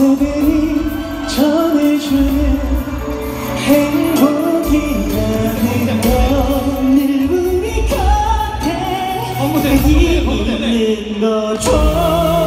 모습이 전해주는 행복이라는 건 늘 우리 곁에? 있는 거죠.